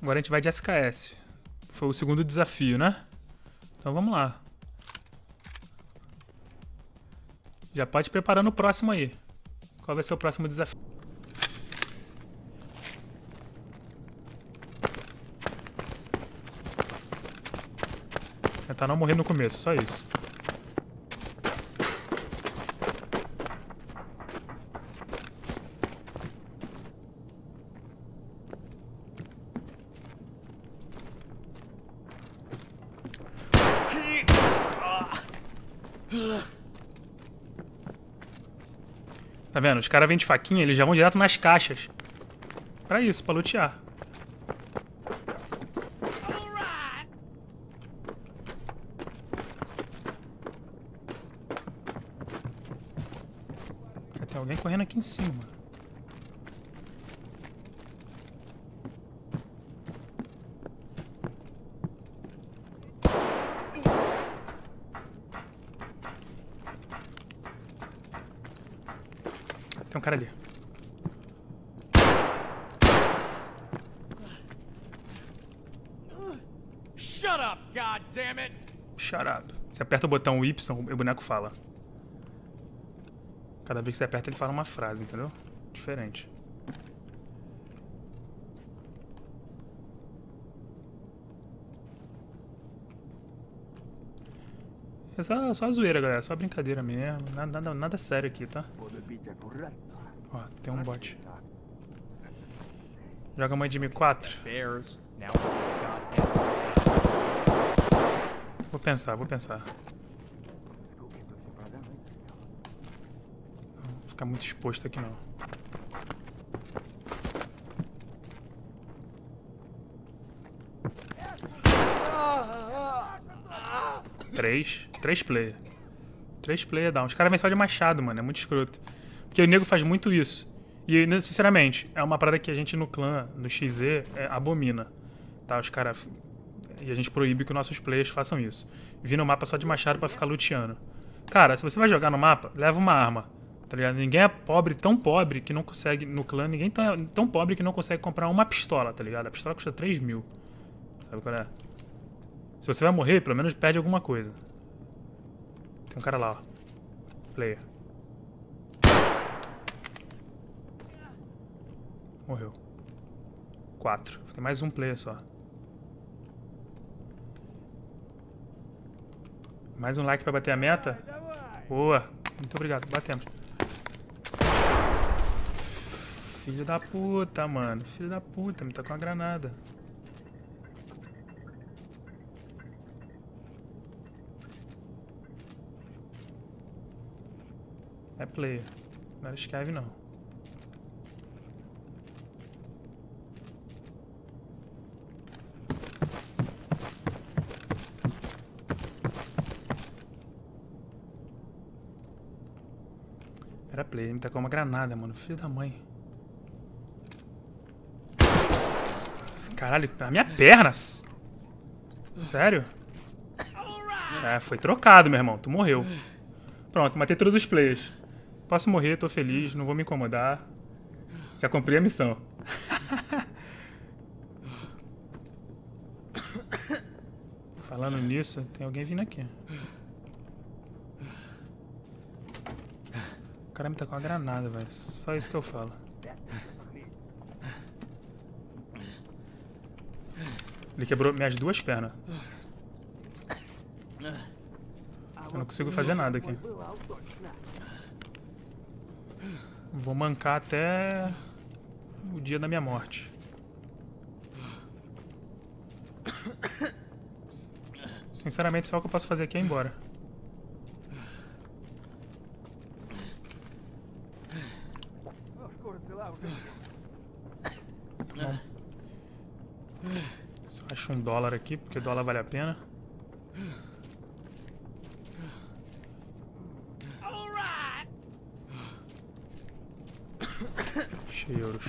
Agora a gente vai de SKS. Foi o segundo desafio, né? Então vamos lá. Já pode preparando o próximo aí. Qual vai ser o próximo desafio? Tentar não morrer no começo, só isso. Tá vendo? Os caras vêm de faquinha, eles já vão direto nas caixas. Pra isso, pra lutear. Tem alguém correndo aqui em cima. Tem um cara ali. Shut up, God damn it! Shut up. Você aperta o botão Y, o boneco fala. Cada vez que você aperta, ele fala uma frase, entendeu? Diferente. É só, só zoeira, galera. Só brincadeira mesmo. Nada, nada, nada sério aqui, tá? Ó, tem um bot. Joga mãe de M4. Bears. Now, goddamn. Vou pensar, vou pensar. Não vou ficar muito exposto aqui não. Três. Três player. Três player down. Os caras vêm só de machado, mano. É muito escroto. Porque o nego faz muito isso. E, sinceramente, é uma parada que a gente no clã, no XZ, é, abomina. Tá? Os caras. E a gente proíbe que nossos players façam isso. Vir no mapa só de machado pra ficar luteando. Cara, se você vai jogar no mapa, leva uma arma. Tá ligado? Ninguém é pobre, tão pobre que não consegue. No clã, ninguém tá tão pobre que não consegue comprar uma pistola, tá ligado? A pistola custa 3 mil. Sabe qual é? Se você vai morrer, pelo menos perde alguma coisa. Tem um cara lá, ó. Player. Morreu. Quatro. Tem mais um player só. Mais um like pra bater a meta. Boa. Muito obrigado. Batemos. Filho da puta, mano. Filho da puta. Me tá com uma granada. É player. Não era escreve não. Era player, ele me tacou uma granada, mano. Filho da mãe. Caralho, na minha perna. Sério? É, foi trocado, meu irmão. Tu morreu. Pronto, matei todos os players. Posso morrer, tô feliz, não vou me incomodar. Já cumpri a missão. Falando nisso, tem alguém vindo aqui. O cara me tá com uma granada, velho. Só isso que eu falo. Ele quebrou minhas duas pernas. Eu não consigo fazer nada aqui. Vou mancar até o dia da minha morte. Sinceramente, só o que eu posso fazer aqui é ir embora. Bom. Só acho um dólar aqui, porque dólar vale a pena. Achei euros.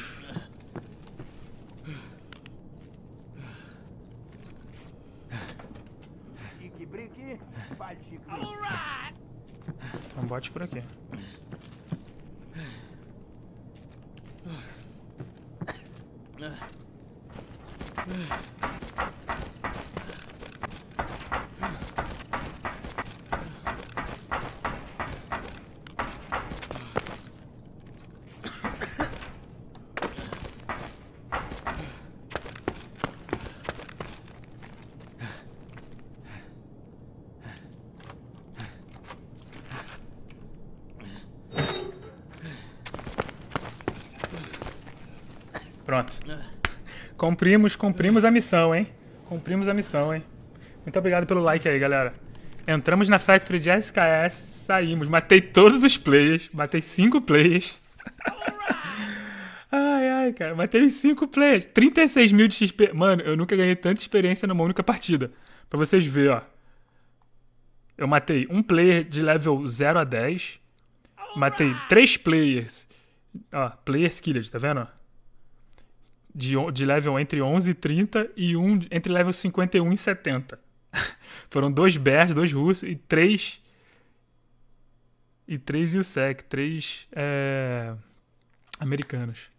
Então bote por aqui. Pronto. Cumprimos, cumprimos a missão, hein? Cumprimos a missão, hein? Muito obrigado pelo like aí, galera. Entramos na Factory de SKS, saímos. Matei todos os players. Matei cinco players. ai, ai, cara. Matei os cinco players. 36 mil de XP. Mano, eu nunca ganhei tanta experiência numa única partida. Pra vocês verem, ó. Eu matei um player de level 0 a 10. Matei três players. Ó, players killers, tá vendo? De, de level entre 11 e 30 e um entre level 51 e 70. Foram dois bears, dois russos e três. E três USEC, três é, americanos.